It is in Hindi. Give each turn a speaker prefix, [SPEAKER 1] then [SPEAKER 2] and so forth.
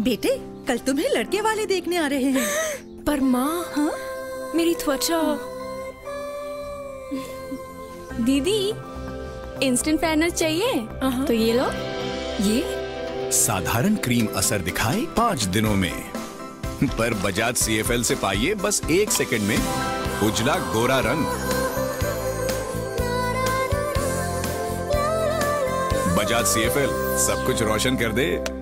[SPEAKER 1] बेटे कल तुम्हें लड़के वाले देखने आ रहे हैं।
[SPEAKER 2] पर माँ
[SPEAKER 1] हाँ?
[SPEAKER 2] मेरी त्वचा। दीदी इंस्टेंट पैनल चाहिए? Uh-huh. तो ये लो। ये?
[SPEAKER 3] साधारण क्रीम असर दिखाए पाँच दिनों में। पर बजाज सी एफ़ एल से पाइए बस एक सेकंड में उजला गोरा रंग। बजाज सी एफ़ एल सब कुछ रोशन कर दे।